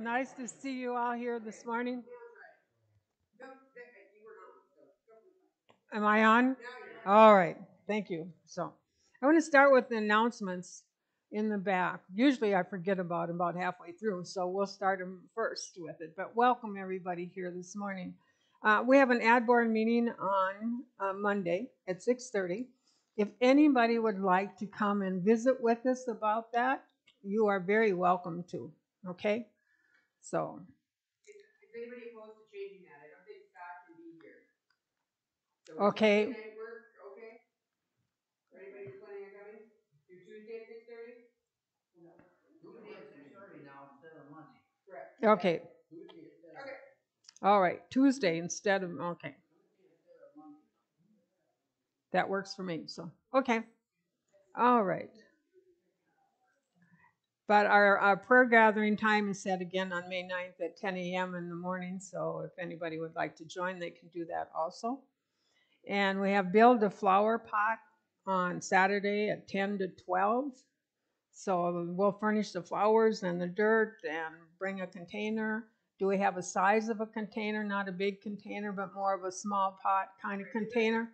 Nice to see you all here this morning. Am I on? All right, thank you. So I want to start with the announcements in the back. Usually I forget about them about halfway through, so we'll start them first with it. But welcome everybody here this morning. Uh, we have an ad board meeting on uh, Monday at 6:30. If anybody would like to come and visit with us about that, you are very welcome to. Okay, so Is anybody opposed to changing that? I don't think Scott can be here. So Okay. Tuesday work, okay? For anybody planning on coming? Do Tuesday at six thirty? Tuesday at six thirty now instead of Monday. Correct. okay, Tuesday instead of. Okay. all right, Tuesday instead of okay. That works for me. So okay, all right. But our, our prayer gathering time is set again on May 9th at 10 a.m. in the morning. So if anybody would like to join, they can do that also. And we have build a flower pot on Saturday at 10 to 12. So we'll furnish the flowers and the dirt and bring a container. Do we have a size of a container? Not a big container, but more of a small pot kind of container?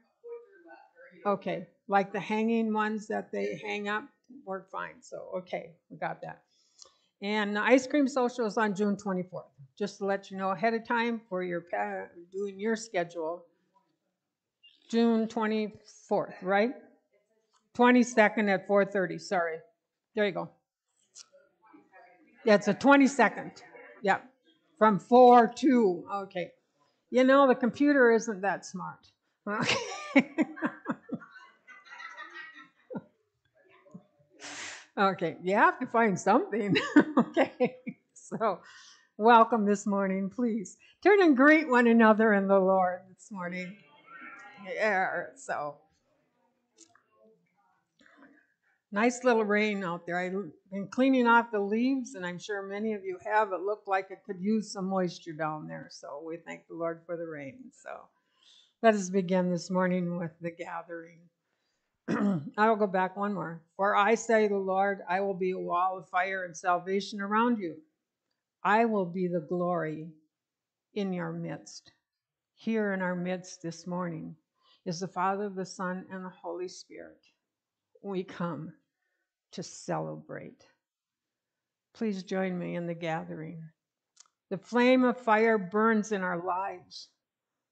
Okay, like the hanging ones that they hang up work fine. So, okay, we got that. And the ice cream social is on June 24th. Just to let you know ahead of time for your pa- doing your schedule. June 24th, right? 22nd at 4:30. Sorry. There you go. Yeah, it's a 22nd. Yep. From 4 to okay. You know the computer isn't that smart. Okay. Okay, you have to find something. okay, so welcome this morning, please. Turn and greet one another in the Lord this morning. Yeah, so nice little rain out there. I've been cleaning off the leaves, and I'm sure many of you have. It looked like it could use some moisture down there, so we thank the Lord for the rain. So let us begin this morning with the gathering. I will go back one more. For I say, the Lord, I will be a wall of fire and salvation around you. I will be the glory in your midst. Here in our midst this morning is the Father, the Son, and the Holy Spirit. We come to celebrate. Please join me in the gathering. The flame of fire burns in our lives,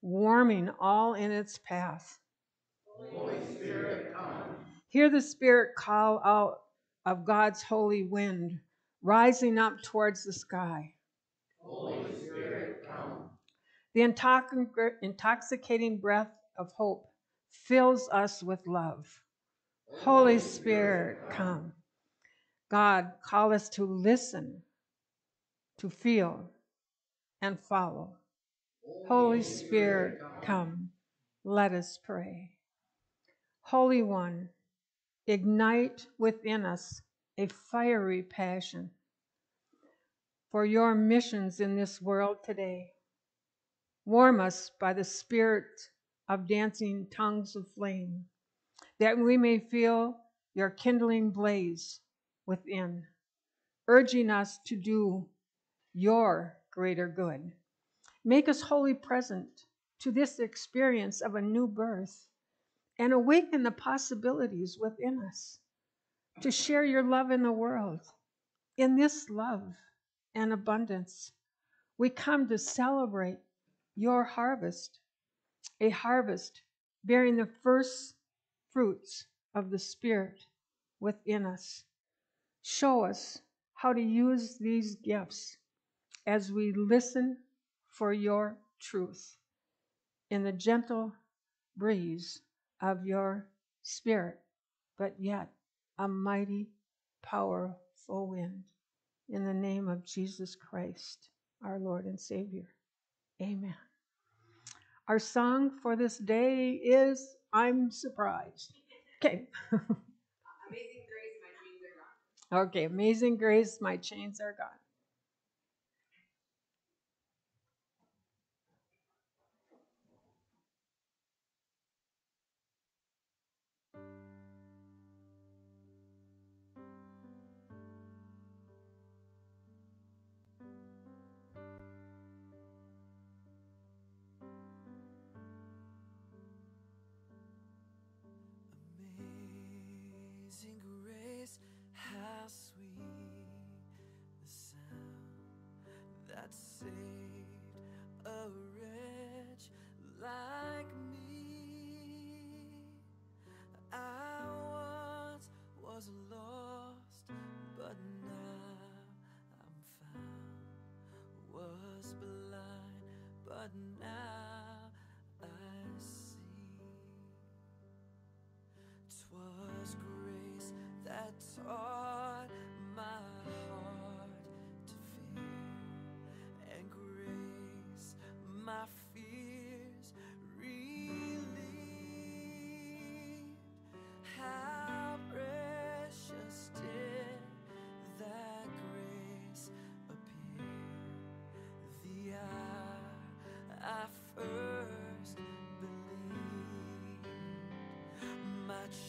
warming all in its path. Holy. Hear the Spirit call out of God's holy wind, rising up towards the sky. Holy Spirit, come. The intoxic- intoxicating breath of hope fills us with love. Holy Spirit, come. God, call us to listen, to feel, and follow. Holy Spirit, come. Let us pray. Holy One, ignite within us a fiery passion for your missions in this world today. Warm us by the spirit of dancing tongues of flame, that we may feel your kindling blaze within, urging us to do your greater good. Make us wholly present to this experience of a new birth and awaken the possibilities within us to share your love in the world. In this love and abundance, we come to celebrate your harvest, a harvest bearing the first fruits of the Spirit within us. Show us how to use these gifts as we listen for your truth in the gentle breeze of your spirit, but yet a mighty, powerful wind. In the name of Jesus Christ, our Lord and Savior. Amen. Our song for this day is I'm Surprised. Okay. Amazing grace, my chains are gone. Okay, amazing grace, my chains are gone.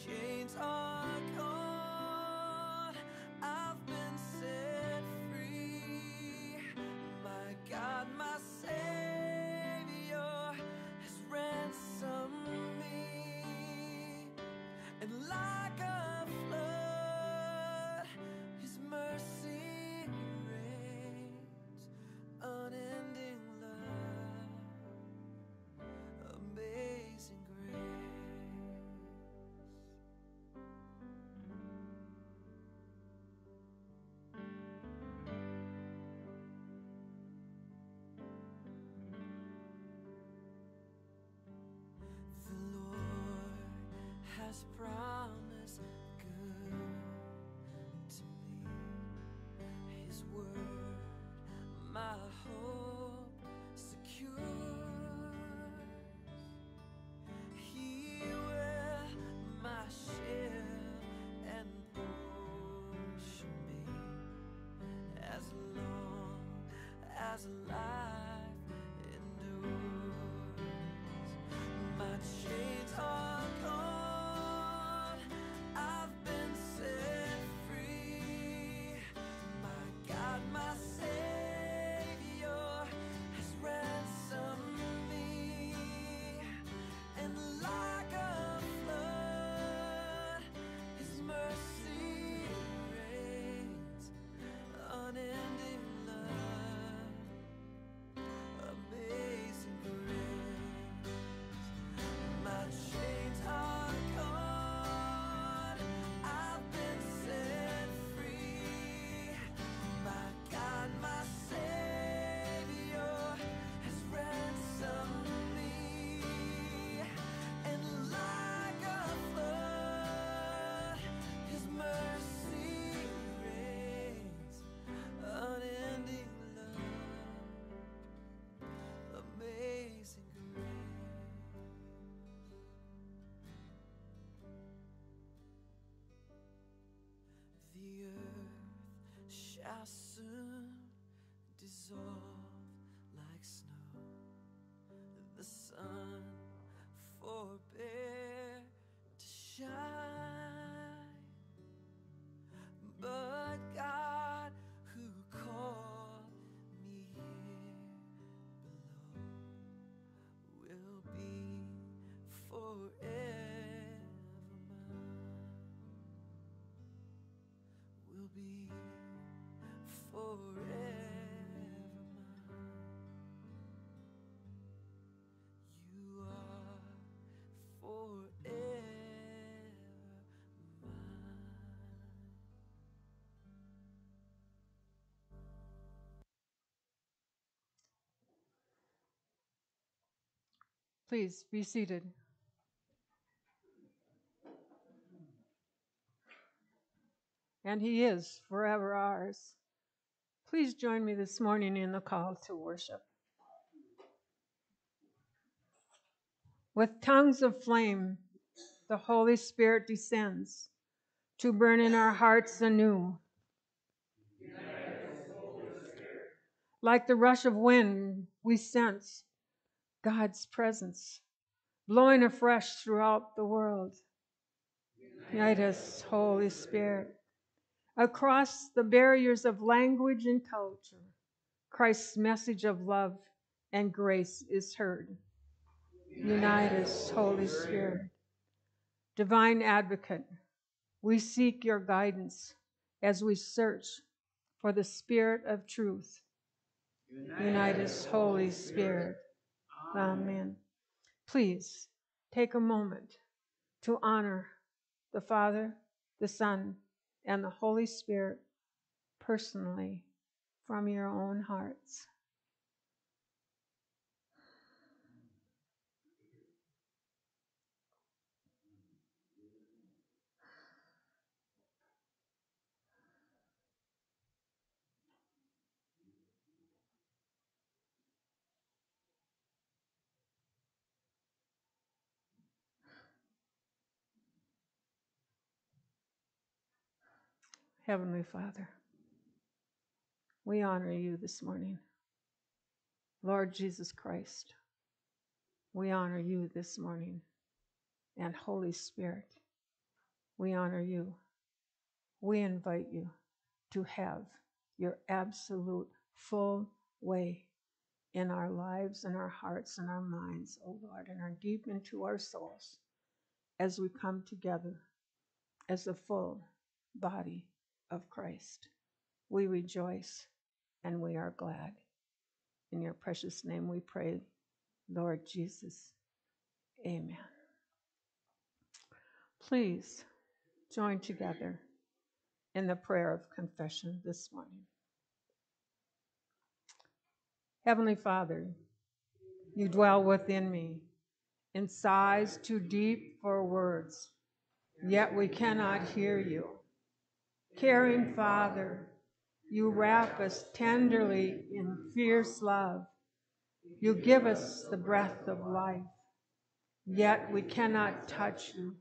Chains are gone. I've been set free. My God, my Savior has ransomed me. And like has promised forever mine. You are forever mine. Please be seated. And He is forever ours. Please join me this morning in the call to worship. With tongues of flame, the Holy Spirit descends to burn in our hearts anew. Like the rush of wind, we sense God's presence blowing afresh throughout the world. Unite us, Holy Spirit. Across the barriers of language and culture, Christ's message of love and grace is heard. Unite us, Holy Spirit. Divine Advocate, we seek your guidance as we search for the Spirit of truth. Unite us, Holy Spirit. Amen. Please take a moment to honor the Father, the Son, and the Holy Spirit personally from your own hearts. Heavenly Father, we honor you this morning. Lord Jesus Christ, we honor you this morning. And Holy Spirit, we honor you. We invite you to have your absolute full way in our lives and our hearts and our minds, O Lord, and our deep into our souls as we come together as a full body of Christ. We rejoice and we are glad. In your precious name we pray, Lord Jesus. Amen. Please join together in the prayer of confession this morning. Heavenly Father, you dwell within me in sighs too deep for words, yet we cannot hear you. Caring Father, you wrap us tenderly in fierce love. You give us the breath of life, yet we cannot touch you.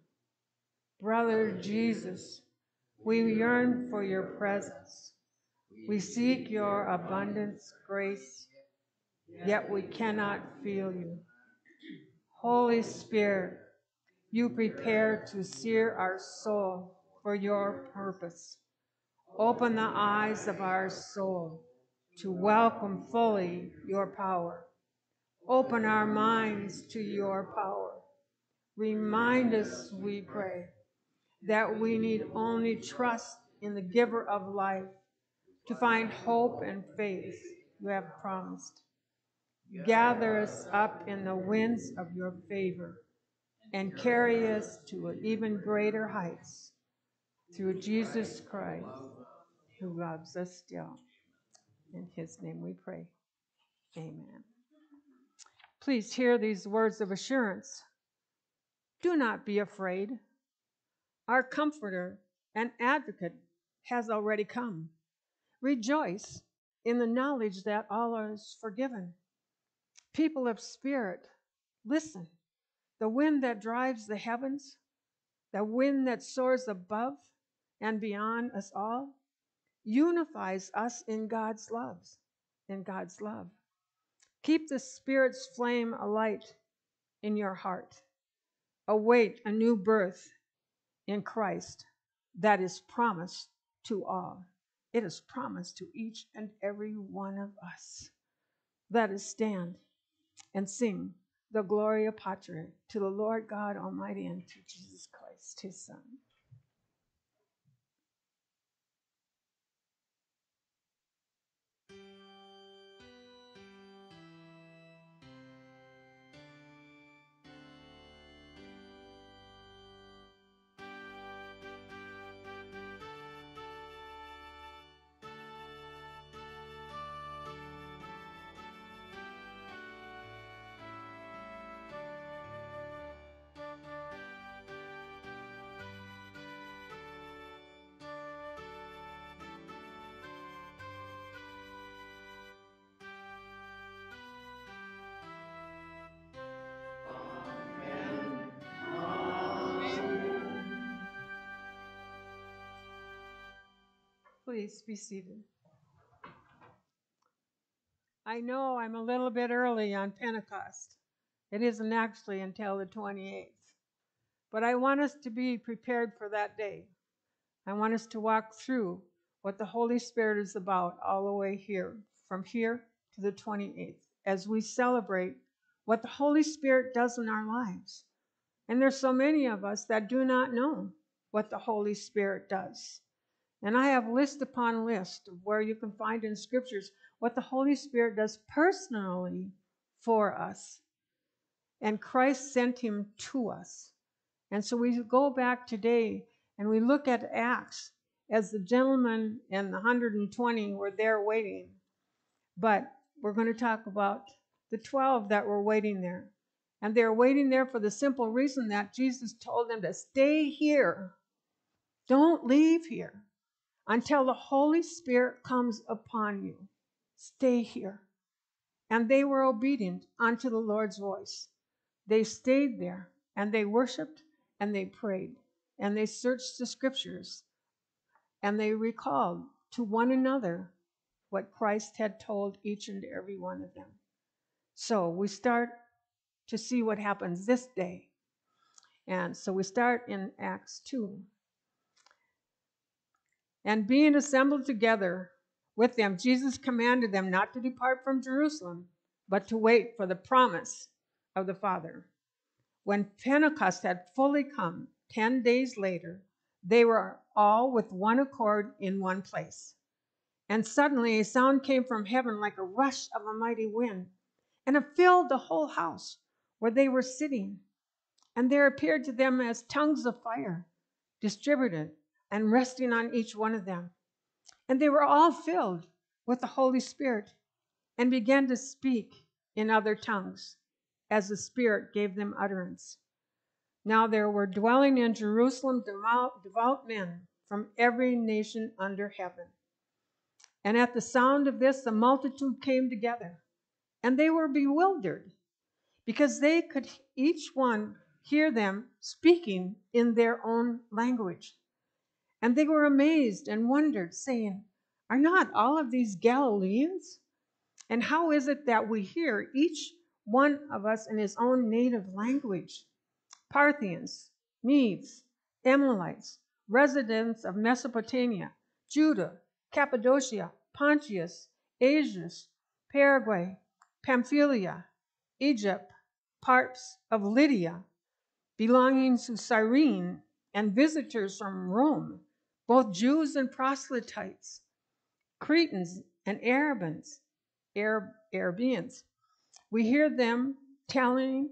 Brother Jesus, we yearn for your presence. We seek your abundance grace, yet we cannot feel you. Holy Spirit, you prepare to sear our soul for your purpose. Open the eyes of our soul to welcome fully your power. Open our minds to your power. Remind us, we pray, that we need only trust in the giver of life to find hope and faith you have promised. Gather us up in the winds of your favor and carry us to even greater heights through Jesus Christ, who loves us still. In his name we pray. Amen. Please hear these words of assurance. Do not be afraid. Our comforter and advocate has already come. Rejoice in the knowledge that all is forgiven. People of spirit, listen. The wind that drives the heavens, the wind that soars above and beyond us all, unifies us in God's love, in God's love. Keep the Spirit's flame alight in your heart. Await a new birth in Christ that is promised to all. It is promised to each and every one of us. Let us stand and sing the Gloria Patri to the Lord God Almighty and to Jesus Christ, his Son. Please be seated. I know I'm a little bit early on Pentecost. It isn't actually until the 28th. But I want us to be prepared for that day. I want us to walk through what the Holy Spirit is about all the way here, from here to the 28th, as we celebrate what the Holy Spirit does in our lives. And there's so many of us that do not know what the Holy Spirit does. And I have list upon list of where you can find in scriptures what the Holy Spirit does personally for us. And Christ sent him to us. And so we go back today and we look at Acts as the gentleman and the 120 were there waiting. But we're going to talk about the 12 that were waiting there. And they're waiting there for the simple reason that Jesus told them to stay here. Don't leave here until the Holy Spirit comes upon you. Stay here. And they were obedient unto the Lord's voice. They stayed there and they worshiped and they prayed and they searched the scriptures and they recalled to one another what Christ had told each and every one of them. So we start to see what happens this day. And so we start in Acts 2. And being assembled together with them, Jesus commanded them not to depart from Jerusalem, but to wait for the promise of the Father. When Pentecost had fully come, 10 days later, they were all with one accord in one place. And suddenly a sound came from heaven like a rush of a mighty wind, and it filled the whole house where they were sitting. And there appeared to them as tongues of fire, distributed and resting on each one of them. And they were all filled with the Holy Spirit and began to speak in other tongues as the Spirit gave them utterance. Now there were dwelling in Jerusalem devout, men from every nation under heaven. And at the sound of this, the multitude came together, and they were bewildered because they could each one hear them speaking in their own language. And they were amazed and wondered, saying, Are not all of these Galileans? And how is it that we hear each one of us in his own native language? Parthians, Medes, Amalekites, residents of Mesopotamia, Judah, Cappadocia, Pontus, Asia, Paraguay, Pamphylia, Egypt, parts of Lydia, belonging to Cyrene, and visitors from Rome, both Jews and proselytes, Cretans and Arabans, Arab, Arabians. We hear them telling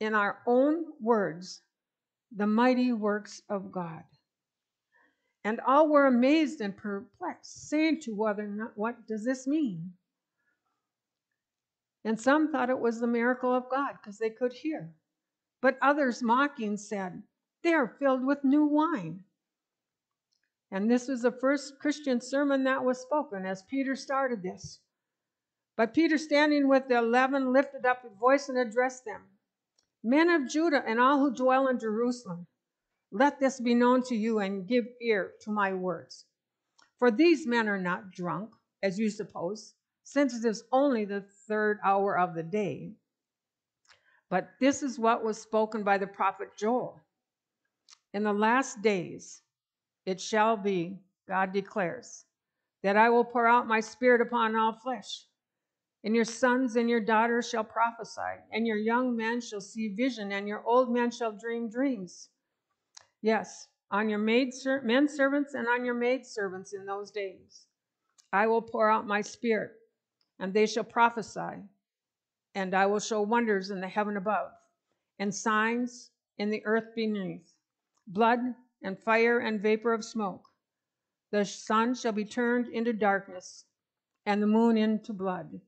in our own words the mighty works of God. And all were amazed and perplexed, saying to one another, What does this mean? And some thought it was the miracle of God because they could hear. But others, mocking, said, They are filled with new wine. And this was the first Christian sermon that was spoken as Peter started this. But Peter, standing with the eleven, lifted up his voice and addressed them Men of Judah and all who dwell in Jerusalem, let this be known to you and give ear to my words. For these men are not drunk, as you suppose, since it is only the third hour of the day. But this is what was spoken by the prophet Joel. In the last days it shall be, God declares, that I will pour out my spirit upon all flesh. And your sons and your daughters shall prophesy, and your young men shall see vision, and your old men shall dream dreams. Yes, on your maid ser- men servants and on your maid servants in those days. I will pour out my spirit, and they shall prophesy, and I will show wonders in the heaven above, and signs in the earth beneath blood and fire and vapor of smoke. The sun shall be turned into darkness, and the moon into blood,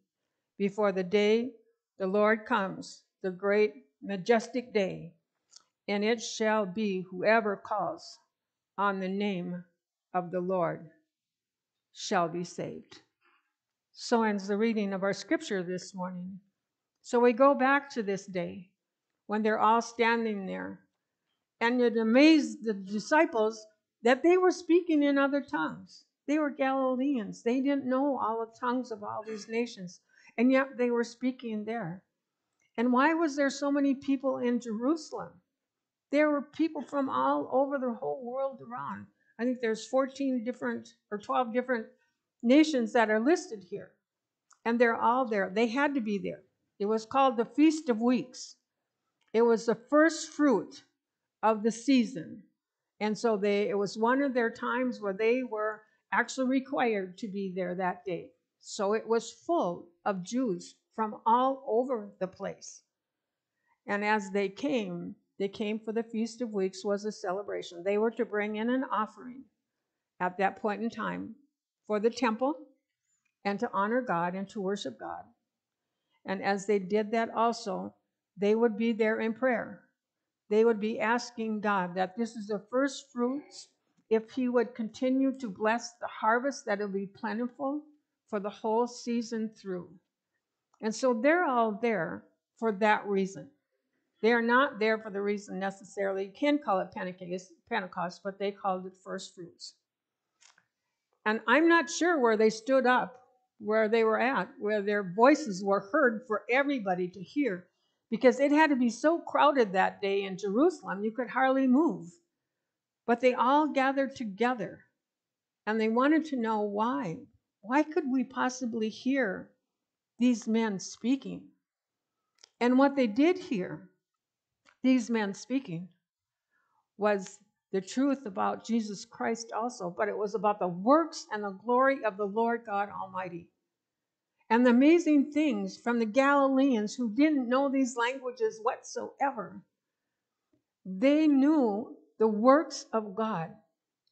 before the day the Lord comes, the great majestic day and it shall be whoever calls on the name of the Lord shall be saved. So ends the reading of our scripture this morning. So we go back to this day when they're all standing there, and it amazed the disciples that they were speaking in other tongues. They were Galileans, they didn't know all the tongues of all these nations, and yet they were speaking there. And why was there so many people in Jerusalem? there were people from all over the whole world around. I think there's 14 different or 12 different nations that are listed here. And they're all there. They had to be there. It was called the Feast of Weeks. It was the first fruit of the season. And so they it was one of their times where they were actually required to be there that day. So it was full of Jews from all over the place. And as they came, they came for the Feast of Weeks was a celebration. They were to bring in an offering at that point in time for the temple and to honor God and to worship God. And as they did that also, they would be there in prayer. They would be asking God that this is the first fruits, if He would continue to bless the harvest, that it will be plentiful for the whole season through. And so they're all there for that reason. They are not there for the reason necessarily. You can call it Pentecost, but they called it first fruits. And I'm not sure where they stood up, where they were at, where their voices were heard for everybody to hear, because it had to be so crowded that day in Jerusalem, you could hardly move. But they all gathered together and they wanted to know why. Why could we possibly hear these men speaking? And what they did hear, these men speaking, was the truth about Jesus Christ also, but it was about the works and the glory of the Lord God Almighty. And the amazing things from the Galileans who didn't know these languages whatsoever. They knew the works of God,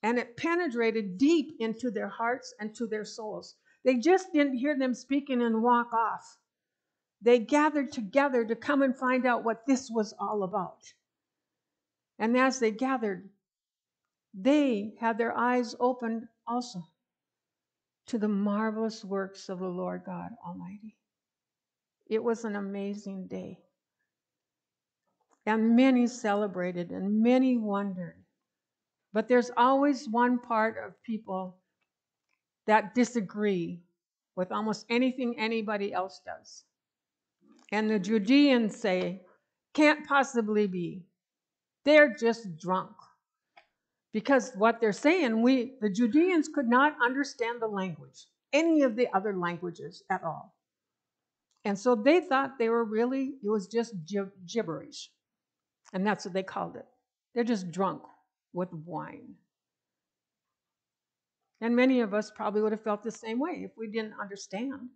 and it penetrated deep into their hearts and to their souls. They just didn't hear them speaking and walk off. They gathered together to come and find out what this was all about. And as they gathered, they had their eyes opened also to the marvelous works of the Lord God Almighty. It was an amazing day. And many celebrated and many wondered. But there's always one part of people that disagree with almost anything anybody else does. And the Judeans say, can't possibly be. They're just drunk. Because what they're saying, we the Judeans could not understand the language, any of the other languages at all. And so they thought they were really, it was just gibberish. And that's what they called it. They're just drunk with wine. And many of us probably would have felt the same way if we didn't understand.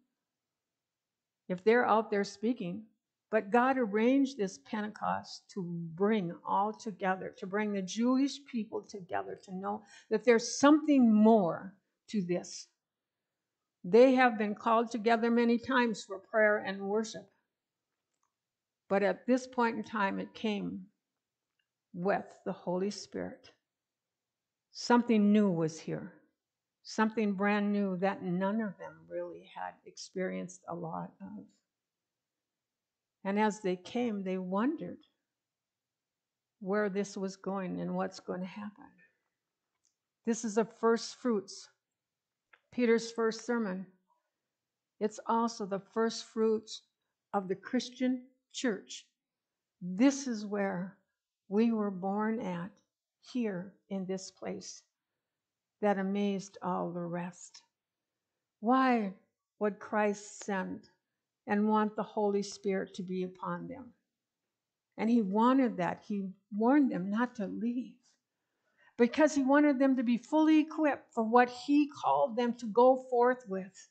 If they're out there speaking. But God arranged this Pentecost to bring all together, to bring the Jewish people together, to know that there's something more to this. They have been called together many times for prayer and worship. But at this point in time, it came with the Holy Spirit. Something new was here, something brand new that none of them really had experienced a lot of. And as they came, they wondered where this was going and what's going to happen. This is the first fruits, Peter's first sermon. It's also the first fruits of the Christian church. This is where we were born at, here in this place, that amazed all the rest. Why would Christ send and want the Holy Spirit to be upon them. And he wanted that. He warned them not to leave because he wanted them to be fully equipped for what he called them to go forth with.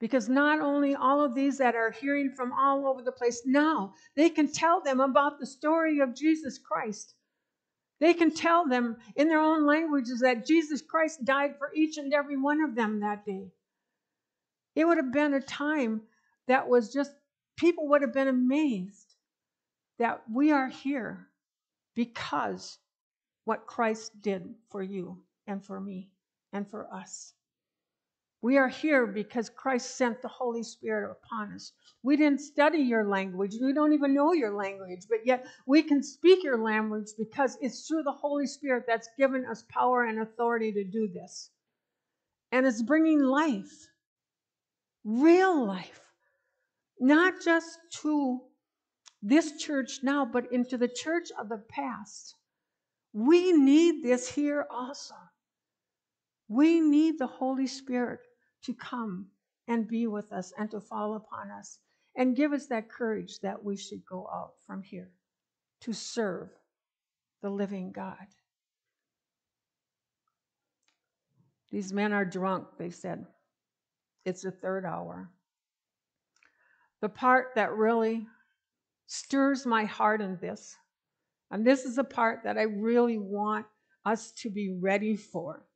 Because not only all of these that are hearing from all over the place now, they can tell them about the story of Jesus Christ. They can tell them in their own languages that Jesus Christ died for each and every one of them that day. It would have been a time that was just, people would have been amazed that we are here because what Christ did for you and for me and for us. We are here because Christ sent the Holy Spirit upon us. We didn't study your language. We don't even know your language, but yet we can speak your language because it's through the Holy Spirit that's given us power and authority to do this. And it's bringing life, real life, not just to this church now, but into the church of the past. We need this here also. We need the Holy Spirit to come and be with us and to fall upon us and give us that courage that we should go out from here to serve the living God. These men are drunk, they said. It's the third hour. The part that really stirs my heart in this, and this is a part that I really want us to be ready for,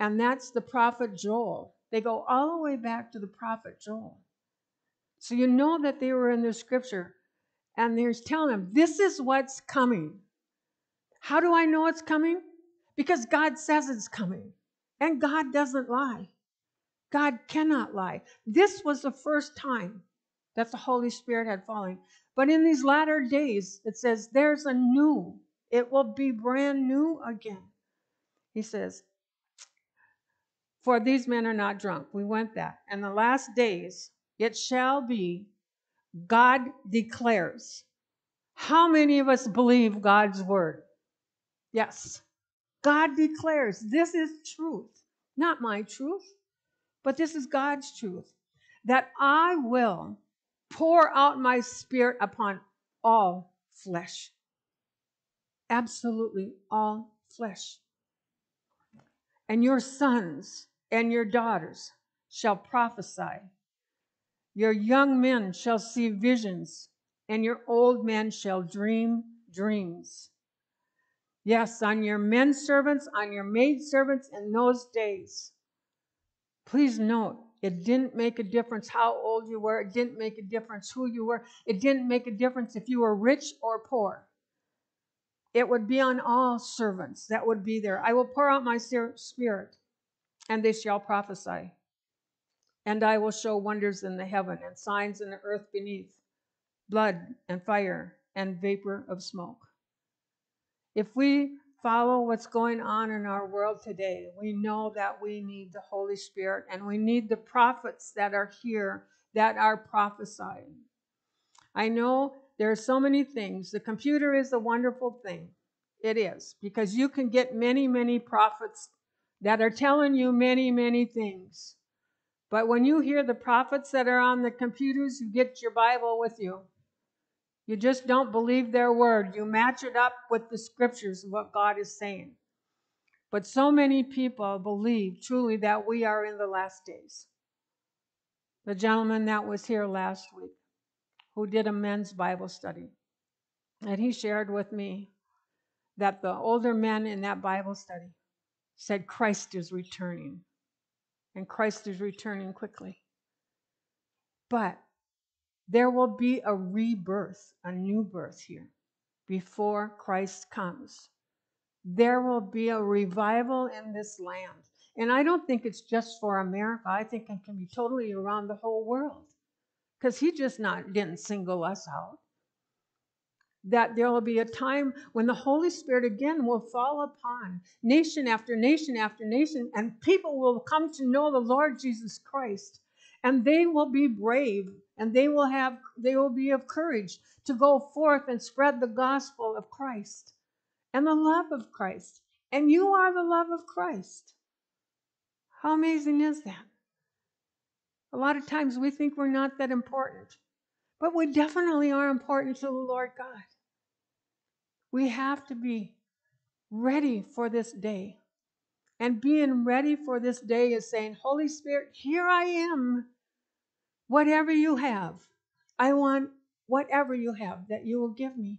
and that's the prophet Joel. They go all the way back to the prophet Joel. So you know that they were in the scripture, and they're telling them, This is what's coming. How do I know it's coming? Because God says it's coming, and God doesn't lie. God cannot lie. This was the first time that the Holy Spirit had fallen. But in these latter days, it says, there's a new, it will be brand new again. He says, For these men are not drunk. We went that. And the last days it shall be, God declares. How many of us believe God's word? Yes. God declares this is truth, not my truth, but this is God's truth that I will pour out my spirit upon all flesh. Absolutely all flesh. And your sons and your daughters shall prophesy. Your young men shall see visions, and your old men shall dream dreams. Yes, on your men servants, on your maid servants in those days. Please note, it didn't make a difference how old you were. It didn't make a difference who you were. It didn't make a difference if you were rich or poor. It would be on all servants that would be there. I will pour out my spirit, and they shall prophesy. And I will show wonders in the heaven and signs in the earth beneath blood and fire and vapor of smoke. If we follow what's going on in our world today, we know that we need the Holy Spirit and we need the prophets that are here that are prophesying. I know there are so many things. The computer is a wonderful thing. It is, because you can get many, many prophets that are telling you many, many things. But when you hear the prophets that are on the computers, you get your Bible with you. You just don't believe their word. You match it up with the scriptures of what God is saying. But so many people believe truly that we are in the last days. The gentleman that was here last week, who did a men's Bible study, and he shared with me that the older men in that Bible study said Christ is returning and Christ is returning quickly. But there will be a rebirth, a new birth here before Christ comes. There will be a revival in this land. And I don't think it's just for America. I think it can be totally around the whole world. Because he just not didn't single us out that there will be a time when the Holy Spirit again will fall upon nation after nation after nation, and people will come to know the Lord Jesus Christ. And they will be brave and they will have they will be of courage to go forth and spread the gospel of Christ and the love of Christ. And you are the love of Christ. How amazing is that? A lot of times we think we're not that important, but we definitely are important to the Lord God. We have to be ready for this day. And being ready for this day is saying, Holy Spirit, here I am. Whatever you have, I want whatever you have that you will give me.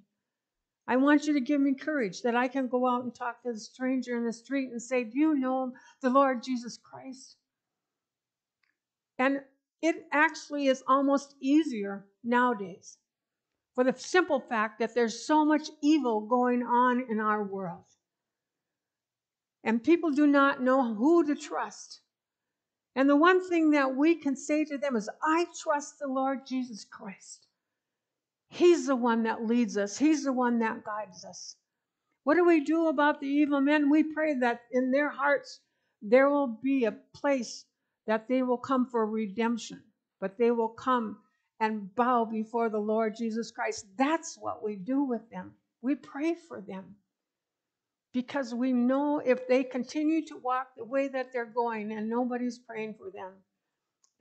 I want you to give me courage that I can go out and talk to the stranger in the street and say, Do you know the Lord Jesus Christ? And it actually is almost easier nowadays for the simple fact that there's so much evil going on in our world. And people do not know who to trust. And the one thing that we can say to them is, I trust the Lord Jesus Christ. He's the one that leads us, He's the one that guides us. What do we do about the evil men? We pray that in their hearts there will be a place that they will come for redemption, but they will come and bow before the Lord Jesus Christ. That's what we do with them. We pray for them because we know if they continue to walk the way that they're going and nobody's praying for them,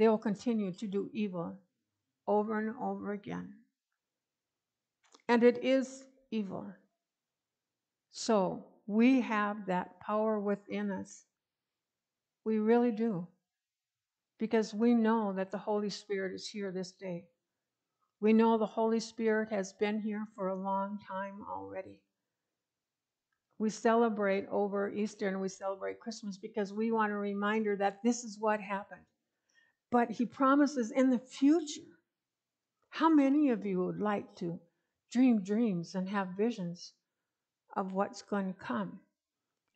they will continue to do evil over and over again. And it is evil. So we have that power within us. We really do because we know that the Holy Spirit is here this day. We know the Holy Spirit has been here for a long time already. We celebrate over Easter and we celebrate Christmas because we want a reminder that this is what happened. But He promises in the future. How many of you would like to dream dreams and have visions of what's going to come?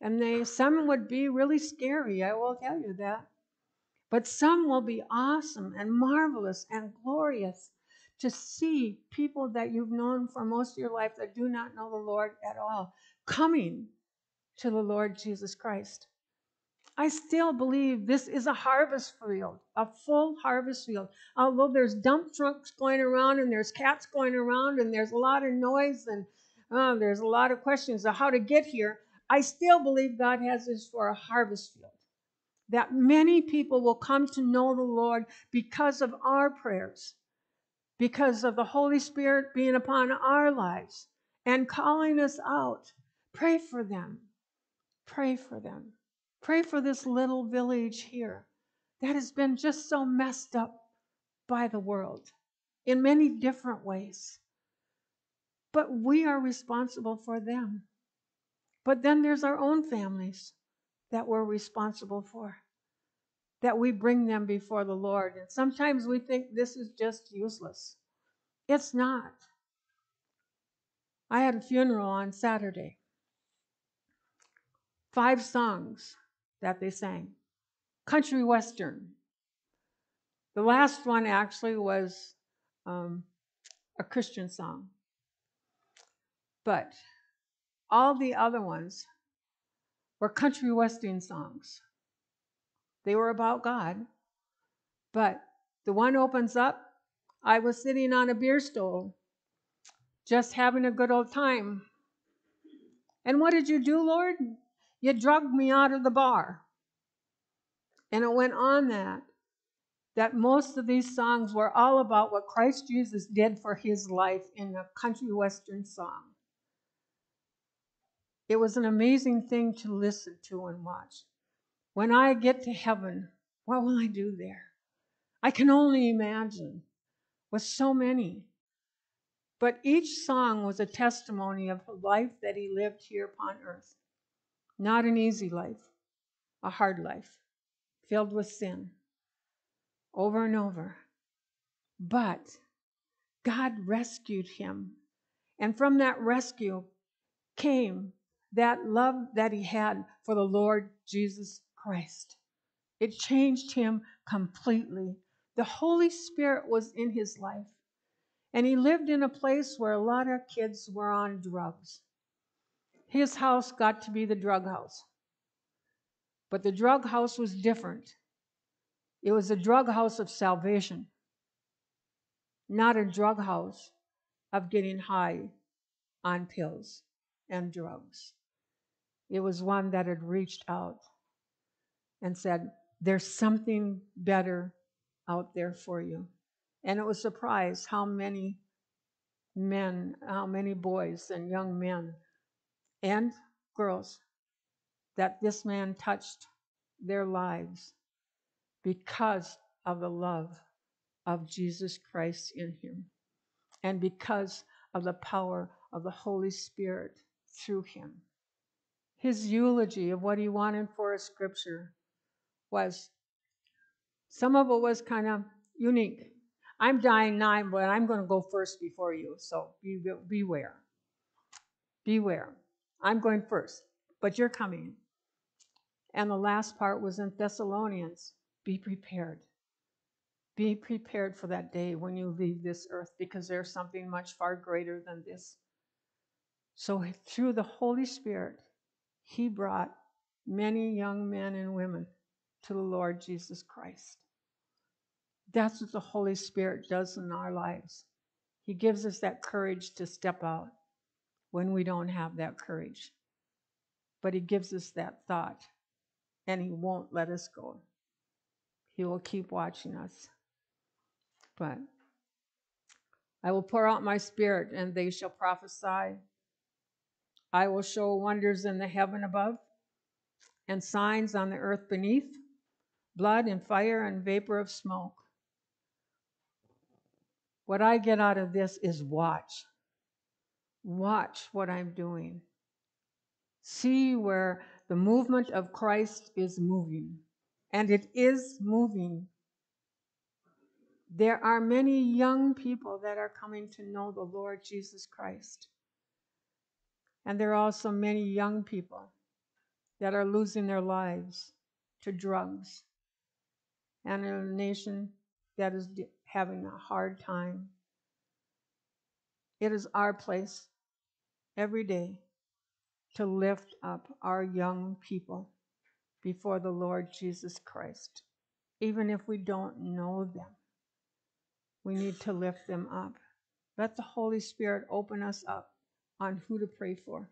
And they some would be really scary, I will tell you that. But some will be awesome and marvelous and glorious to see people that you've known for most of your life that do not know the Lord at all coming to the Lord Jesus Christ. I still believe this is a harvest field, a full harvest field. Although there's dump trucks going around and there's cats going around and there's a lot of noise and uh, there's a lot of questions of how to get here, I still believe God has this for a harvest field. That many people will come to know the Lord because of our prayers, because of the Holy Spirit being upon our lives and calling us out. Pray for them. Pray for them. Pray for this little village here that has been just so messed up by the world in many different ways. But we are responsible for them. But then there's our own families that we're responsible for, that we bring them before the Lord. And sometimes we think this is just useless. It's not. I had a funeral on Saturday. Five songs that they sang country western. The last one actually was um, a Christian song. But all the other ones were country western songs. They were about God. But the one opens up, I was sitting on a beer stool, just having a good old time. And what did you do, Lord? You drugged me out of the bar. And it went on that, that most of these songs were all about what Christ Jesus did for his life in a country western song. It was an amazing thing to listen to and watch. When I get to heaven, what will I do there? I can only imagine with so many. But each song was a testimony of the life that he lived here upon earth. Not an easy life, a hard life, filled with sin, over and over. But God rescued him. And from that rescue came that love that he had for the Lord Jesus Christ. It changed him completely. The Holy Spirit was in his life. And he lived in a place where a lot of kids were on drugs. His house got to be the drug house. But the drug house was different. It was a drug house of salvation, not a drug house of getting high on pills and drugs. It was one that had reached out and said, There's something better out there for you. And it was surprised how many men, how many boys and young men and girls that this man touched their lives because of the love of Jesus Christ in him and because of the power of the Holy Spirit through him. His eulogy of what he wanted for a scripture was some of it was kind of unique. I'm dying now, but I'm going to go first before you, so be, beware. Beware. I'm going first, but you're coming. And the last part was in Thessalonians be prepared. Be prepared for that day when you leave this earth because there's something much far greater than this. So, through the Holy Spirit, He brought many young men and women to the Lord Jesus Christ. That's what the Holy Spirit does in our lives. He gives us that courage to step out when we don't have that courage. But He gives us that thought, and He won't let us go. He will keep watching us. But I will pour out my spirit, and they shall prophesy. I will show wonders in the heaven above, and signs on the earth beneath blood and fire and vapor of smoke. What I get out of this is watch. Watch what I'm doing. See where the movement of Christ is moving. And it is moving. There are many young people that are coming to know the Lord Jesus Christ. And there are also many young people that are losing their lives to drugs. And in a nation that is having a hard time. It is our place every day to lift up our young people before the Lord Jesus Christ, even if we don't know them. We need to lift them up. Let the Holy Spirit open us up on who to pray for.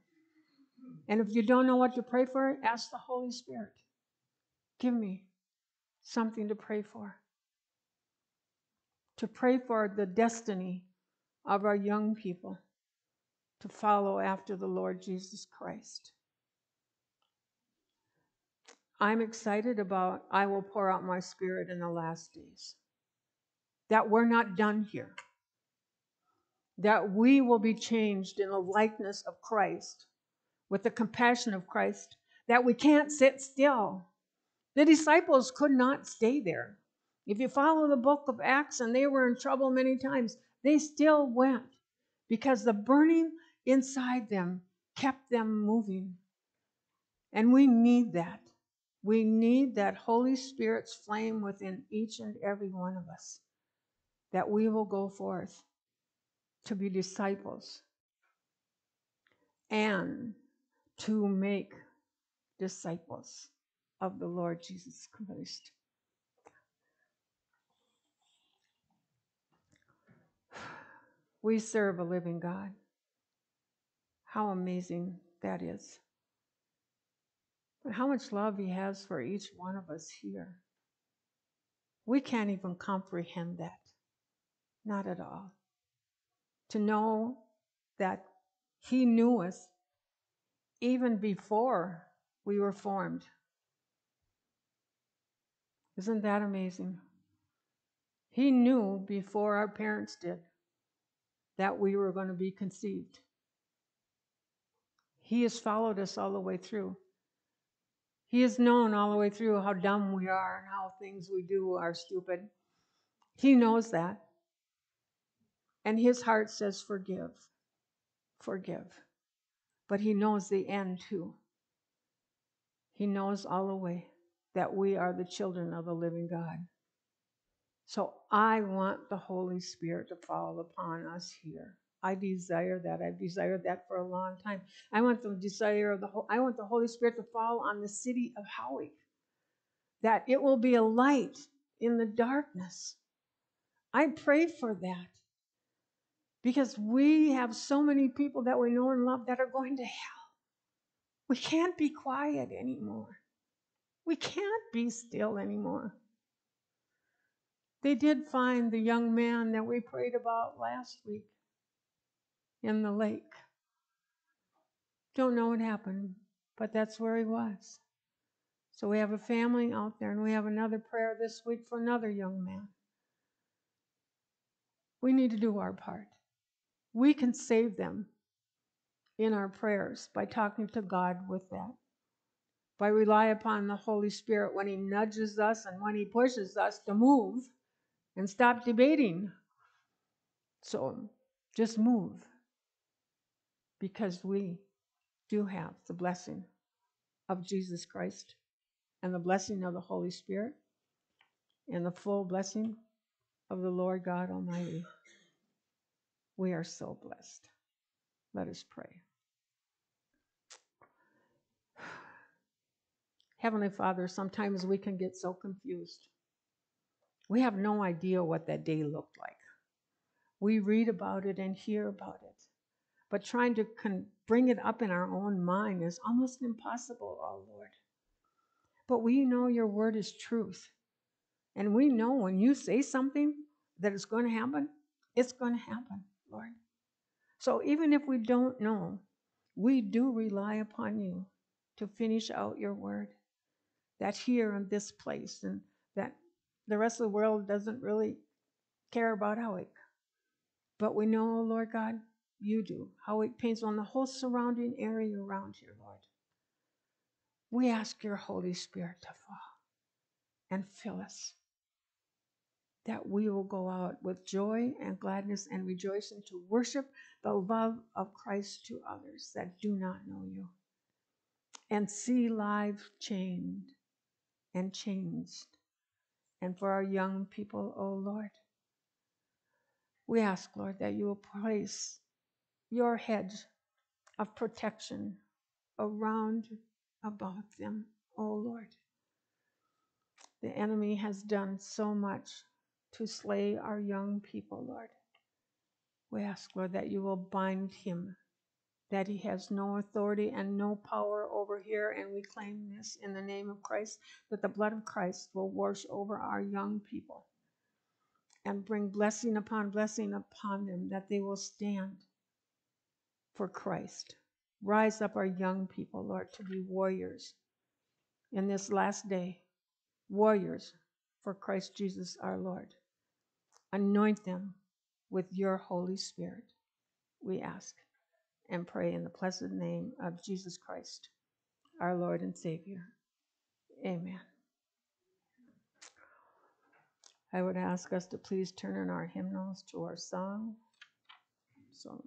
And if you don't know what to pray for, ask the Holy Spirit. Give me something to pray for. To pray for the destiny of our young people to follow after the Lord Jesus Christ. I'm excited about I will pour out my spirit in the last days. That we're not done here. That we will be changed in the likeness of Christ with the compassion of Christ. That we can't sit still. The disciples could not stay there. If you follow the book of Acts, and they were in trouble many times, they still went because the burning inside them kept them moving. And we need that. We need that Holy Spirit's flame within each and every one of us, that we will go forth to be disciples and to make disciples of the Lord Jesus Christ. We serve a living God. How amazing that is. But how much love He has for each one of us here. We can't even comprehend that. Not at all. To know that He knew us even before we were formed. Isn't that amazing? He knew before our parents did that we were going to be conceived. He has followed us all the way through. He has known all the way through how dumb we are and how things we do are stupid. He knows that. And his heart says, Forgive, forgive. But he knows the end too. He knows all the way that we are the children of the living God. So I want the Holy Spirit to fall upon us here. I desire that. I've desired that for a long time. I want the desire of the I want the Holy Spirit to fall on the city of Hawick. That it will be a light in the darkness. I pray for that. Because we have so many people that we know and love that are going to hell. We can't be quiet anymore. We can't be still anymore. They did find the young man that we prayed about last week in the lake. Don't know what happened, but that's where he was. So we have a family out there, and we have another prayer this week for another young man. We need to do our part. We can save them in our prayers by talking to God with that. By rely upon the Holy Spirit when He nudges us and when He pushes us to move and stop debating. So just move because we do have the blessing of Jesus Christ and the blessing of the Holy Spirit and the full blessing of the Lord God Almighty. We are so blessed. Let us pray. Heavenly Father, sometimes we can get so confused. We have no idea what that day looked like. We read about it and hear about it, but trying to con- bring it up in our own mind is almost impossible, oh Lord. But we know your word is truth. And we know when you say something that is going to happen, it's going to happen, Lord. So even if we don't know, we do rely upon you to finish out your word. That here in this place and that the rest of the world doesn't really care about how it. But we know, oh Lord God, you do. how it paints on the whole surrounding area around you, Lord. We ask your Holy Spirit to fall and fill us. That we will go out with joy and gladness and rejoicing to worship the love of Christ to others that do not know you and see lives changed and changed. And for our young people, oh Lord, we ask, Lord, that you will place your hedge of protection around about them Oh Lord, the enemy has done so much to slay our young people, Lord. We ask, Lord, that you will bind him, that he has no authority and no power over here. And we claim this in the name of Christ, that the blood of Christ will wash over our young people and bring blessing upon blessing upon them, that they will stand for Christ. Rise up our young people, Lord, to be warriors in this last day, warriors for Christ Jesus our Lord. Anoint them with your Holy Spirit, we ask and pray in the blessed name of Jesus Christ, our Lord and Savior. Amen. I would ask us to please turn in our hymnals to our song. So.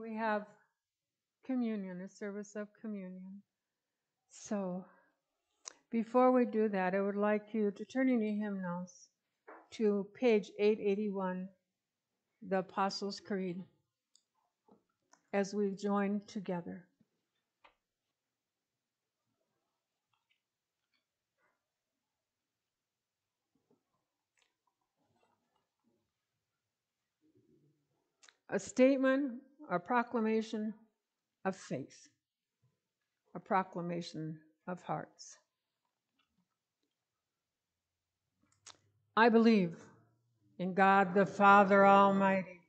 We have communion, a service of communion. So before we do that, I would like you to turn in your hymnals to page 881, the Apostles' Creed, as we join together. A statement, a proclamation of faith, a proclamation of hearts. I believe in God the Father Almighty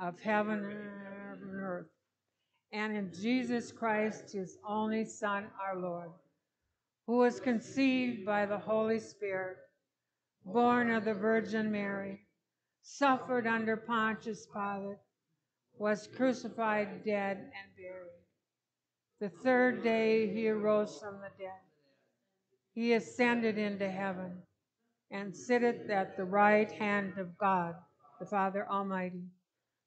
of heaven and earth, and in Jesus Christ, his only Son, our Lord, who was conceived by the Holy Spirit, born of the Virgin Mary, suffered under Pontius Pilate, was crucified, dead, and buried. The third day he arose from the dead. He ascended into heaven and sitteth at the right hand of God, the Father Almighty.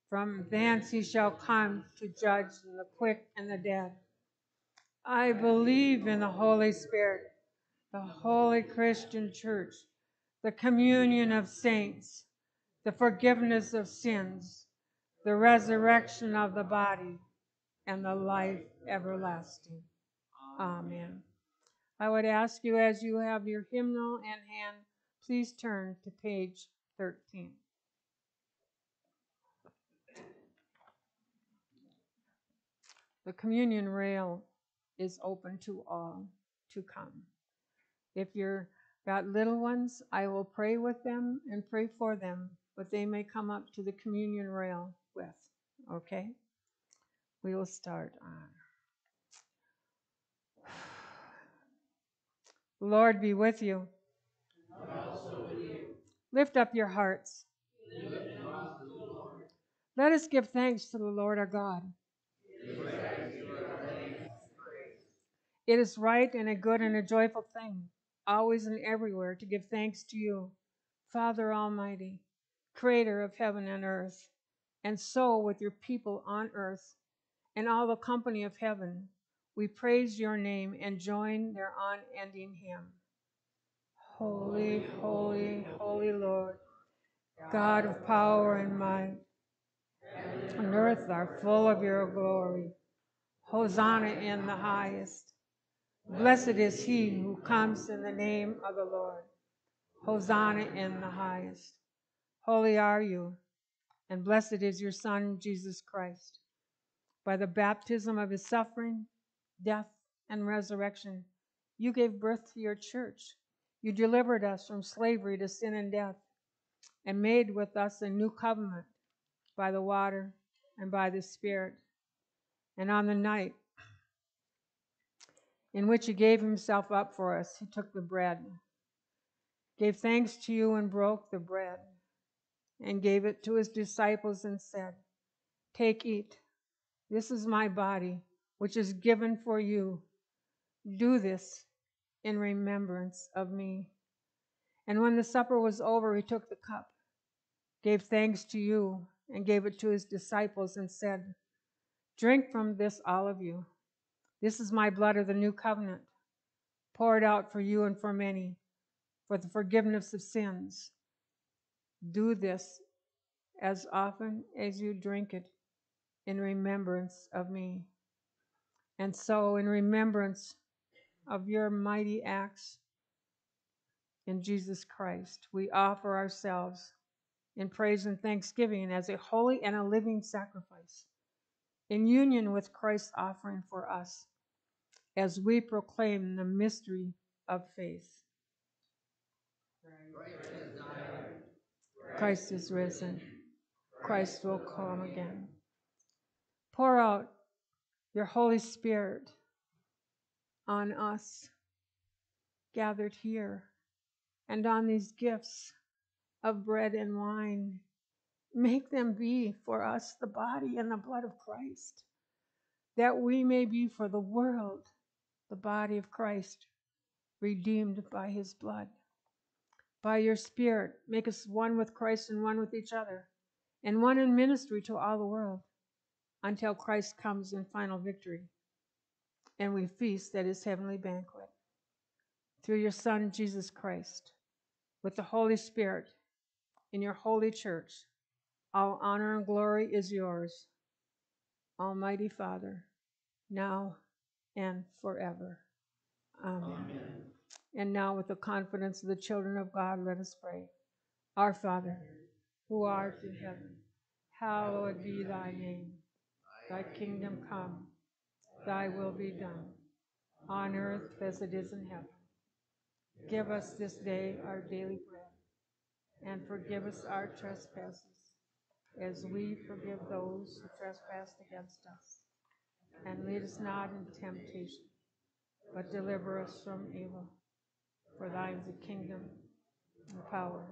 From thence he shall come to judge the quick and the dead. I believe in the Holy Spirit, the holy Christian church, the communion of saints, the forgiveness of sins, the resurrection of the body, and the life everlasting. Amen. I would ask you, as you have your hymnal in hand, please turn to page 13. The communion rail is open to all to come. If you've got little ones, I will pray with them and pray for them, but they may come up to the communion rail with. Okay? We will start on. Lord be with you. Lift up your hearts. Let us give thanks to the Lord our God. It is right and a good and a joyful thing, always and everywhere, to give thanks to you, Father Almighty, Creator of heaven and earth, and so with your people on earth and all the company of heaven, we praise your name and join their unending hymn. Holy, holy, holy Lord, God of power and might, and earth are full of your glory. Hosanna in the highest. Blessed is he who comes in the name of the Lord. Hosanna in the highest. Holy are you, and blessed is your Son, Jesus Christ. By the baptism of his suffering, death, and resurrection, you gave birth to your church. You delivered us from slavery to sin and death, and made with us a new covenant by the water and by the Spirit. And on the night in which he gave himself up for us, he took the bread, gave thanks to you, and broke the bread, and gave it to his disciples, and said, Take, eat. This is my body, which is given for you. Do this in remembrance of me. And when the supper was over, he took the cup, gave thanks to you, and gave it to his disciples, and said, Drink from this, all of you. This is my blood of the new covenant, poured out for you and for many, for the forgiveness of sins. Do this as often as you drink it in remembrance of me. And so, in remembrance of your mighty acts in Jesus Christ, we offer ourselves in praise and thanksgiving as a holy and a living sacrifice in union with Christ's offering for us as we proclaim the mystery of faith. Christ is risen. Christ will come again. Pour out your Holy Spirit on us gathered here and on these gifts of bread and wine. Make them be for us the body and the blood of Christ, that we may be for the world the body of Christ, redeemed by his blood. By your Spirit, make us one with Christ and one with each other, and one in ministry to all the world, until Christ comes in final victory, and we feast at his heavenly banquet. Through your Son, Jesus Christ, with the Holy Spirit, in your holy church, all honor and glory is yours, Almighty Father, now and forever. Amen. And now, with the confidence of the children of God, let us pray. Our Father, who art in heaven, hallowed be thy name. Thy kingdom come, thy will be done, on earth as it is in heaven. Give us this day our daily bread, and forgive us our trespasses, as we forgive those who trespass against us. And lead us not into temptation, but deliver us from evil. For thine is the kingdom, and the power,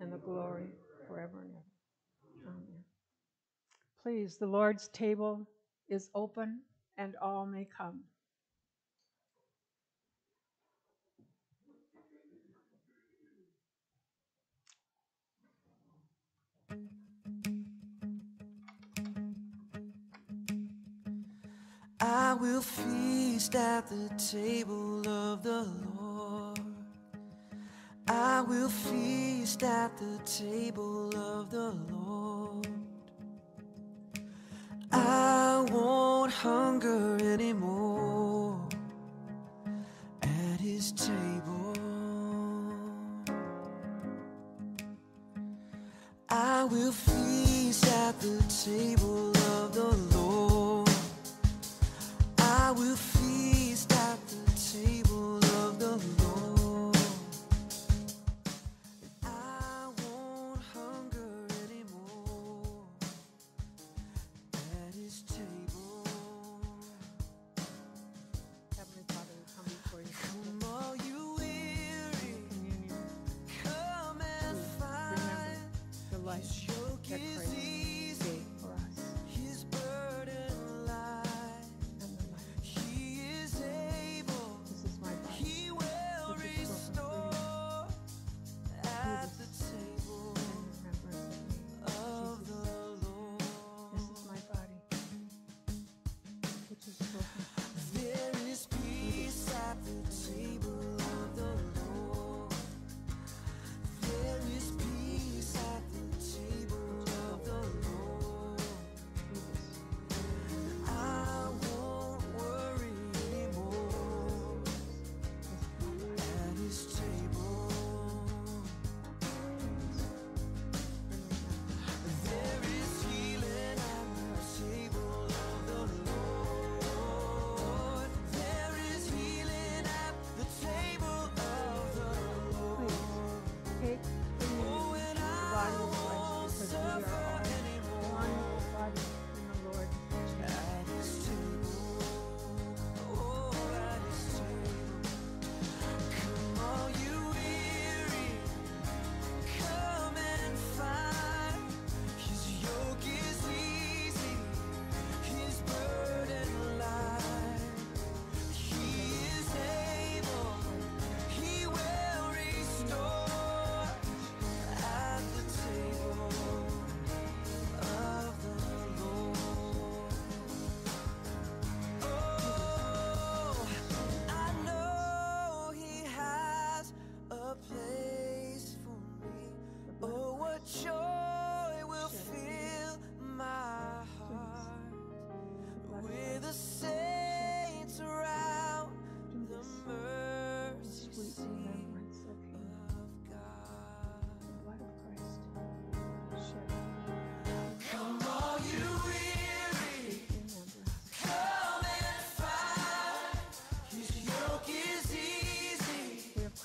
and the glory forever and ever. Amen. Please, the Lord's table is open and all may come. I will feast at the table of the Lord. I will feast at the table of the Lord. I won't hunger anymore at his table. I will feast at the table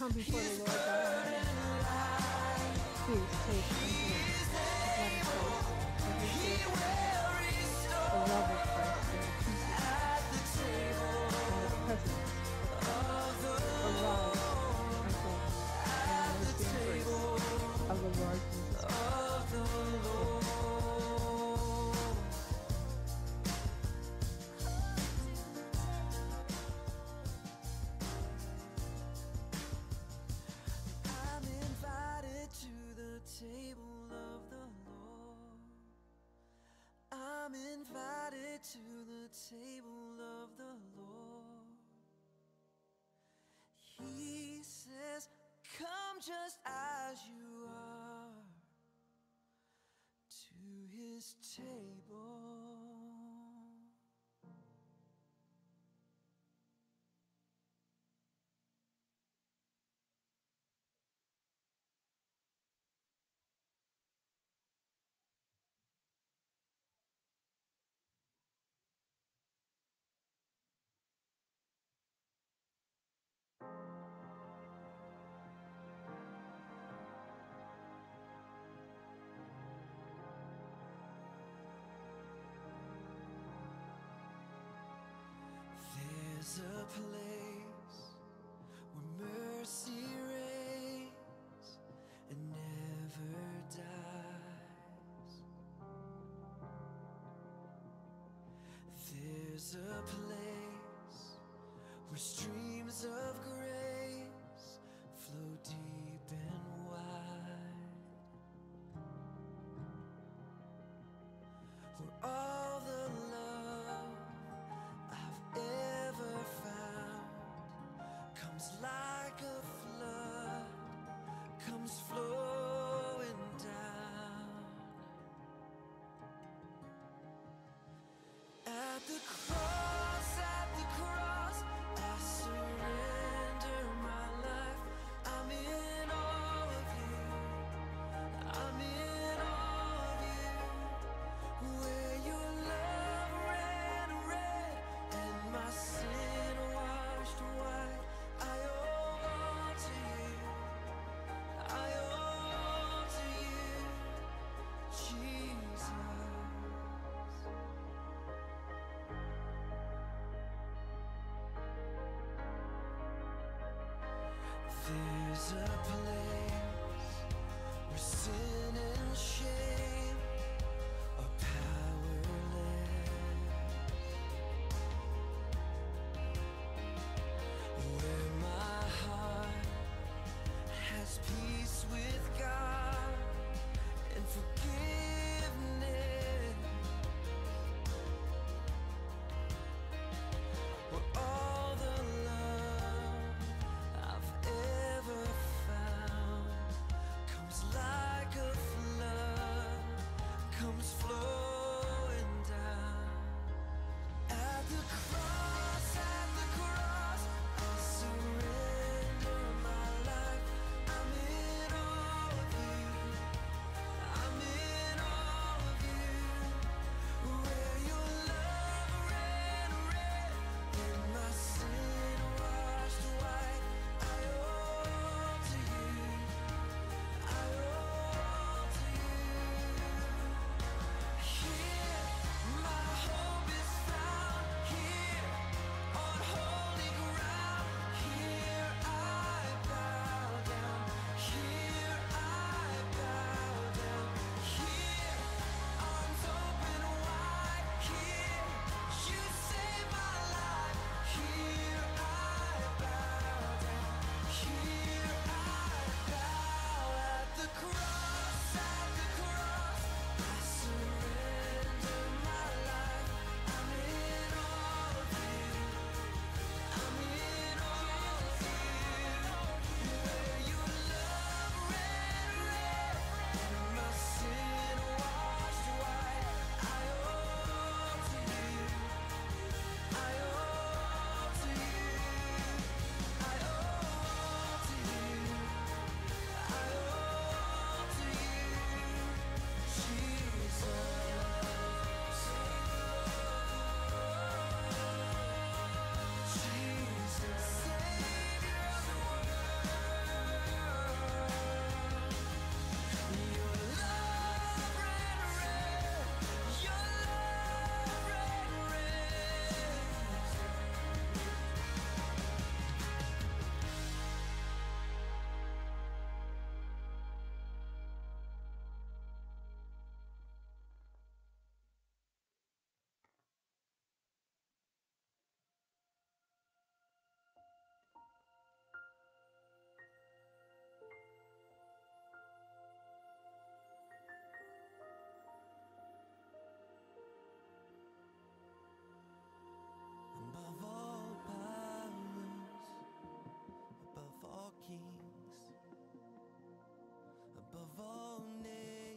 come before the Lord God Please take and give. The love of shape. place where mercy reigns and never dies. There's a place where streams of grace flow deep and wide. Where comes like a flood, comes flowing down at the cross.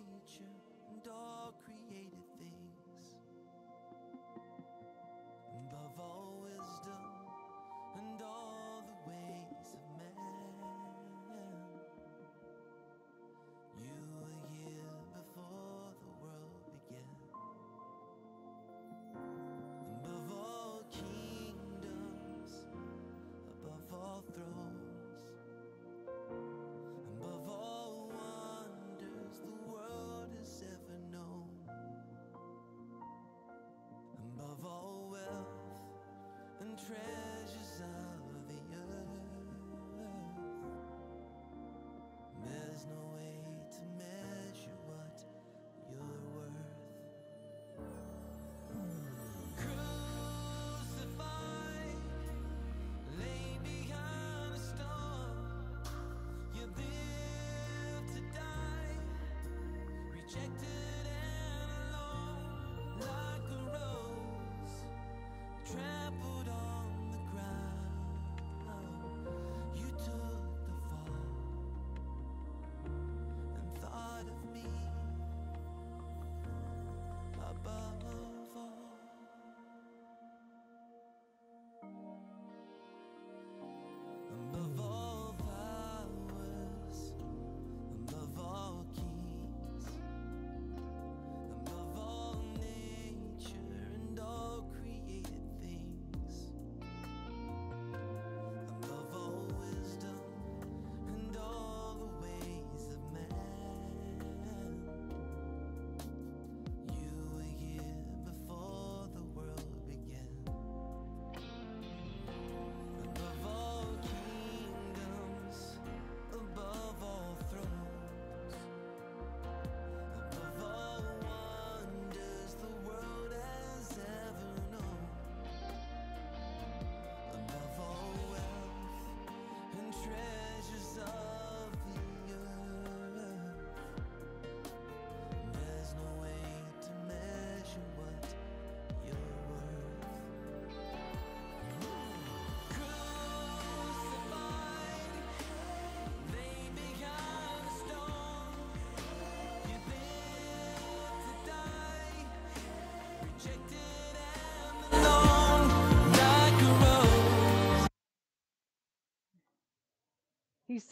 nature, all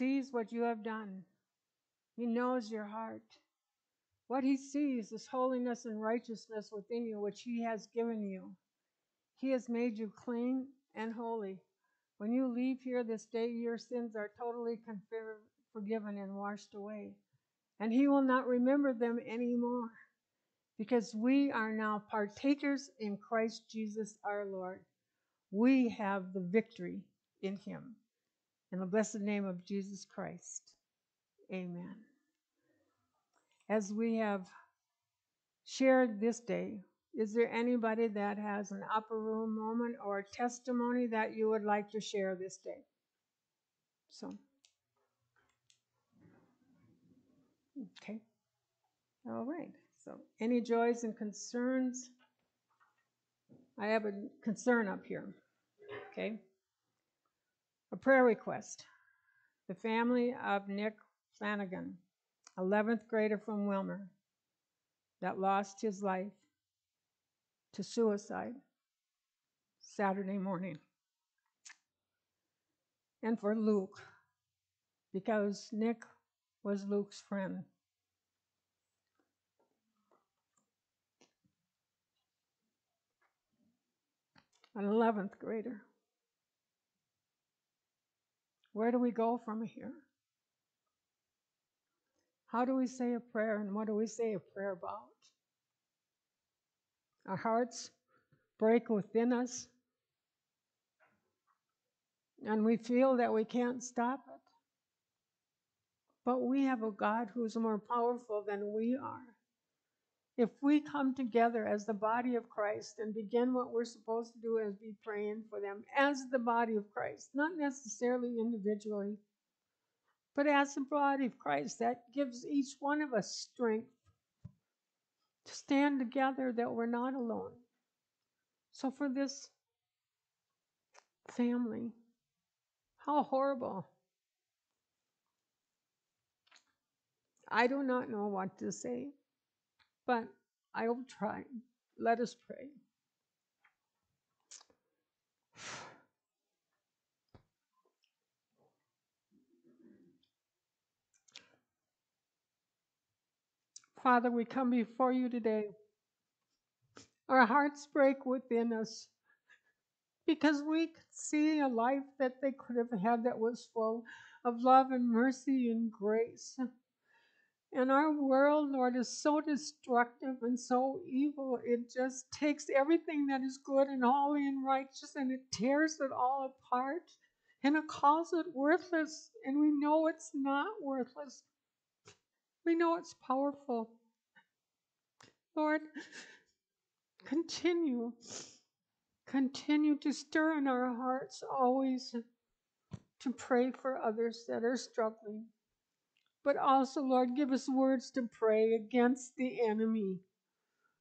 sees what you have done. He knows your heart. What he sees is holiness and righteousness within you, which he has given you. He has made you clean and holy. When you leave here this day, your sins are totally forgiven and washed away. And he will not remember them anymore because we are now partakers in Christ Jesus our Lord. We have the victory in him. In the blessed name of Jesus Christ. Amen. As we have shared this day, is there anybody that has an upper room moment or testimony that you would like to share this day? So, okay. All right. So, any joys and concerns? I have a concern up here. Okay. A prayer request. The family of Nick Flanagan, 11th grader from Willmar, that lost his life to suicide Saturday morning. And for Luke, because Nick was Luke's friend. An 11th grader. Where do we go from here? How do we say a prayer and what do we say a prayer about? Our hearts break within us and we feel that we can't stop it. But we have a God who's more powerful than we are. If we come together as the body of Christ and begin what we're supposed to do is be praying for them as the body of Christ, not necessarily individually, but as the body of Christ, that gives each one of us strength to stand together that we're not alone. So, for this family, how horrible. I do not know what to say, but I will try. Let us pray. Father, we come before you today. Our hearts break within us because we could see a life that they could have had that was full of love and mercy and grace. And our world, Lord, is so destructive and so evil. It just takes everything that is good and holy and righteous and it tears it all apart and it calls it worthless. And we know it's not worthless. We know it's powerful. Lord, continue, continue to stir in our hearts always to pray for others that are struggling. But also, Lord, give us words to pray against the enemy,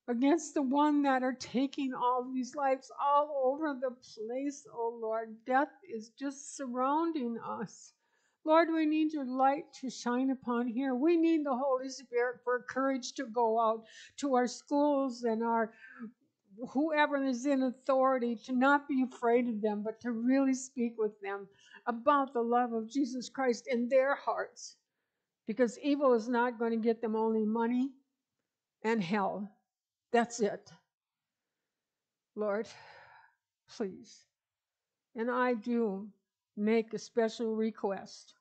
against the one that are taking all these lives all over the place, oh Lord. Death is just surrounding us. Lord, we need your light to shine upon here. We need the Holy Spirit for courage to go out to our schools and our whoever is in authority to not be afraid of them, but to really speak with them about the love of Jesus Christ in their hearts. Because evil is not going to get them only money and hell. That's it. Lord, please. And I do make a special request.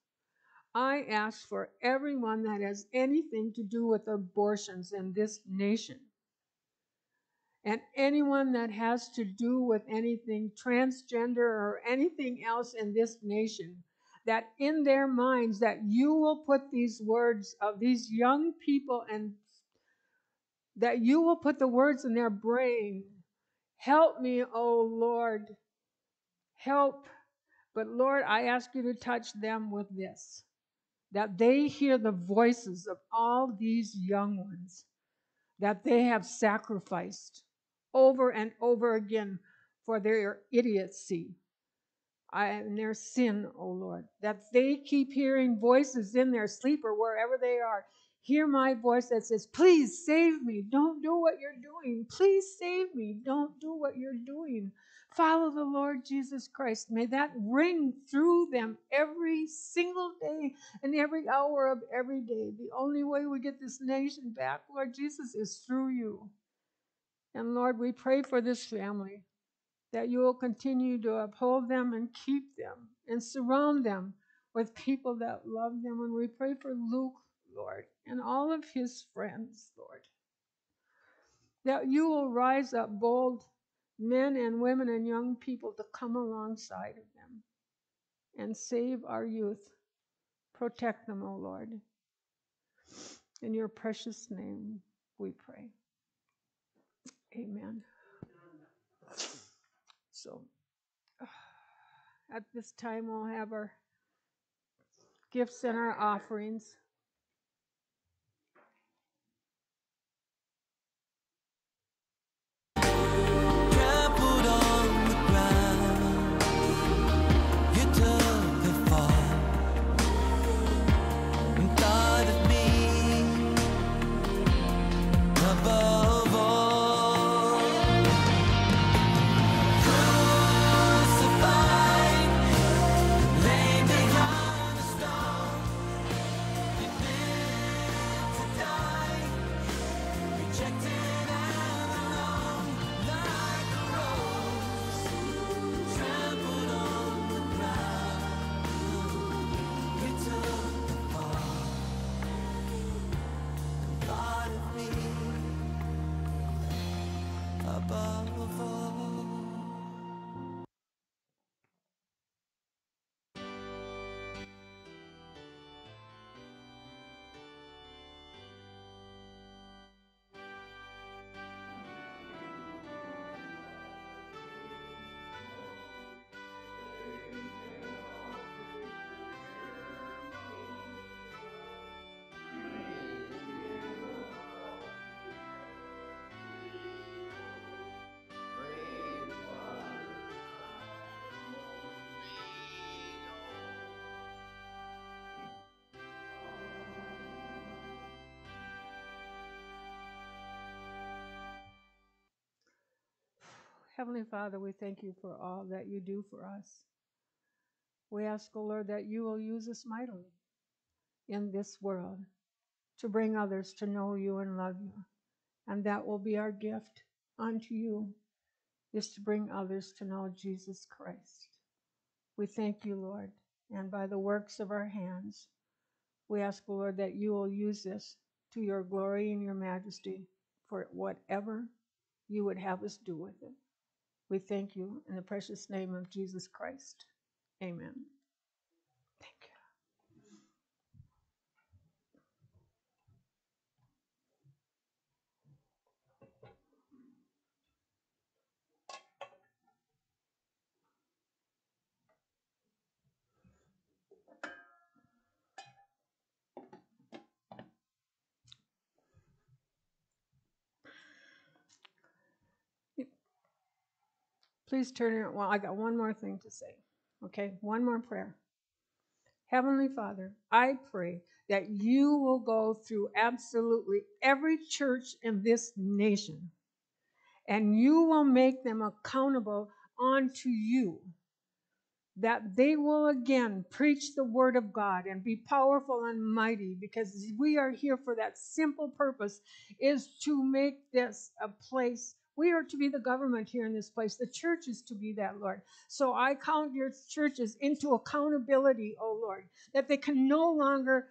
I ask for everyone that has anything to do with abortions in this nation, and anyone that has to do with anything transgender or anything else in this nation, that in their minds that you will put these words of these young people and that you will put the words in their brain. Help me, oh Lord. Help but Lord, I ask you to touch them with this that they hear the voices of all these young ones that they have sacrificed over and over again for their idiocy and their sin, O oh Lord. That they keep hearing voices in their sleep or wherever they are, hear my voice that says, Please save me. Don't do what you're doing. Please save me. Don't do what you're doing. Follow the Lord Jesus Christ. May that ring through them every single day and every hour of every day. The only way we get this nation back, Lord Jesus, is through you. And Lord, we pray for this family that you will continue to uphold them and keep them and surround them with people that love them. And we pray for Luke, Lord, and all of his friends, Lord, that you will rise up bold men and women and young people to come alongside of them and save our youth. Protect them, O Lord. In your precious name we pray. Amen. So at this time, we'll have our gifts and our offerings. Heavenly Father, we thank you for all that you do for us. We ask, O Lord, that you will use us mightily in this world to bring others to know you and love you. And that will be our gift unto you, is to bring others to know Jesus Christ. We thank you, Lord, and by the works of our hands, we ask, O Lord, that you will use this to your glory and your majesty for whatever you would have us do with it. We thank you in the precious name of Jesus Christ. Amen. Please turn it. Well, I got one more thing to say. Okay, one more prayer. Heavenly Father, I pray that you will go through absolutely every church in this nation and you will make them accountable unto you. That they will again preach the word of God and be powerful and mighty because we are here for that simple purpose is to make this a place. We are to be the government here in this place. The church is to be that, Lord. So I count your churches into accountability, oh Lord, that they can no longer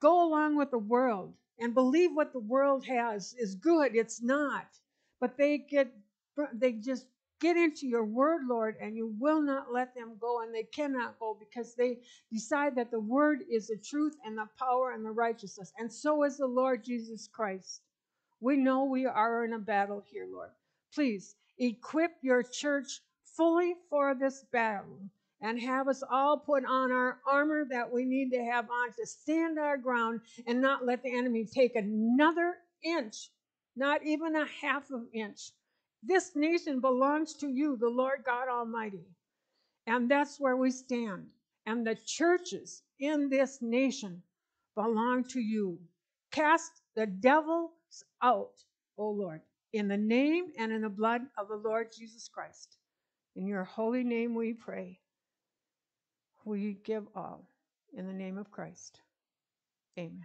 go along with the world and believe what the world has is good. It's not. But they get, they just get into your word, Lord, and you will not let them go, and they cannot go because they decide that the word is the truth and the power and the righteousness. And so is the Lord Jesus Christ. We know we are in a battle here, Lord. Please equip your church fully for this battle and have us all put on our armor that we need to have on to stand our ground and not let the enemy take another inch, not even a half of inch. This nation belongs to you, the Lord God Almighty. And that's where we stand. And the churches in this nation belong to you. cast the devils out, O Lord, in the name and in the blood of the Lord Jesus Christ. In your holy name we pray. We give all in the name of Christ. Amen.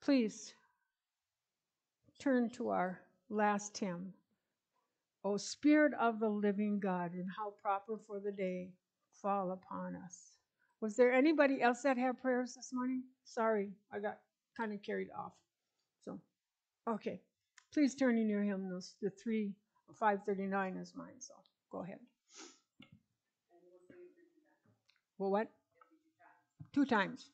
Please turn to our last hymn. O Spirit of the living God, and how proper for the day fall upon us. Was there anybody else that had prayers this morning? Sorry, I got kind of carried off. So, okay. Please turn in your hymnals. The three, 539 is mine, so go ahead. Well, what? Two times.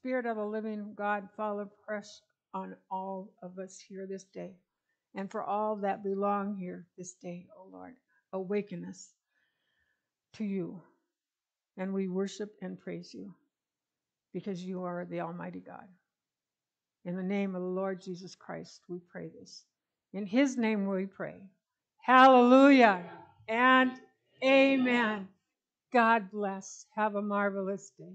Spirit of the living God, fall afresh on all of us here this day, and for all that belong here this day, O Lord. Awaken us to you, and we worship and praise you because you are the Almighty God. In the name of the Lord Jesus Christ, we pray this. In his name we pray. Hallelujah and amen. God bless. Have a marvelous day.